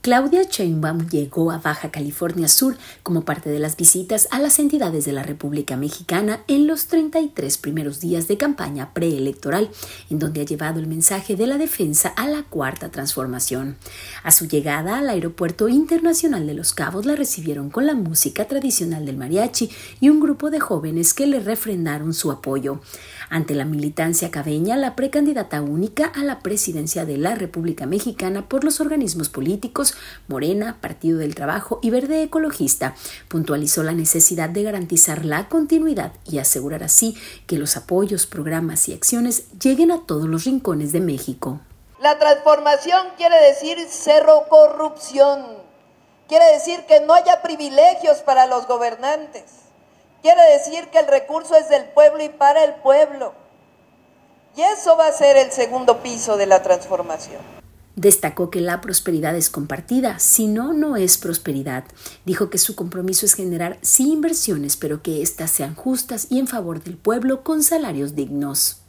Claudia Sheinbaum llegó a Baja California Sur como parte de las visitas a las entidades de la República Mexicana en los 33 primeros días de campaña preelectoral, en donde ha llevado el mensaje de la defensa a la cuarta transformación. A su llegada al Aeropuerto Internacional de Los Cabos la recibieron con la música tradicional del mariachi y un grupo de jóvenes que le refrendaron su apoyo. Ante la militancia cabeña, la precandidata única a la presidencia de la República Mexicana por los organismos políticos Morena, Partido del Trabajo y Verde Ecologista, puntualizó la necesidad de garantizar la continuidad y asegurar así que los apoyos, programas y acciones lleguen a todos los rincones de México. La transformación quiere decir cero corrupción, quiere decir que no haya privilegios para los gobernantes, quiere decir que el recurso es del pueblo y para el pueblo. Y eso va a ser el segundo piso de la transformación. Destacó que la prosperidad es compartida, si no, no es prosperidad. Dijo que su compromiso es generar sí inversiones, pero que éstas sean justas y en favor del pueblo con salarios dignos.